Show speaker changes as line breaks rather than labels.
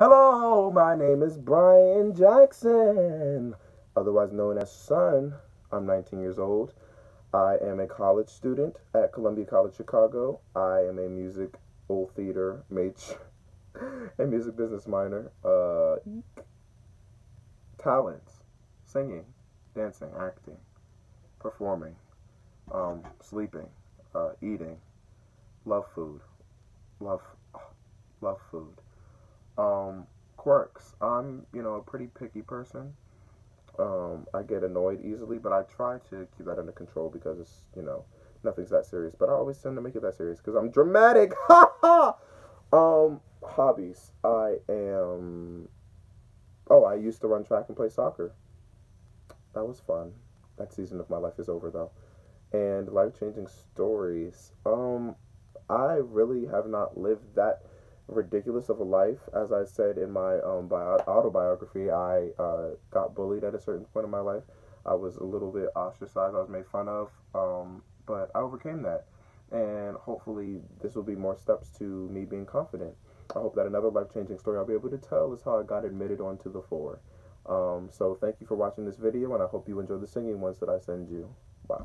Hello, my name is Brian Jackson, otherwise known as Son. I'm 19 years old. I am a college student at Columbia College Chicago. I am a music, old theater major and music business minor. Uh, talents, singing, dancing, acting, performing, um, sleeping, uh, eating, love food, love, love food. Um, quirks. I'm, you know, a pretty picky person. Um, I get annoyed easily, but I try to keep that under control because it's, you know, nothing's that serious. But I always tend to make it that serious because I'm dramatic. Um, hobbies. I am. Oh, I used to run track and play soccer. That was fun. That season of my life is over though. And life changing stories. Um, I really have not lived that ridiculous of a life. As I said in my um, bio- autobiography, I uh, got bullied at a certain point in my life. I was a little bit ostracized. I was made fun of, um, but I overcame that. And hopefully, this will be more steps to me being confident. I hope that another life changing story I'll be able to tell is how I got admitted onto the four. Um, so, thank you for watching this video, and I hope you enjoy the singing ones that I send you. Bye.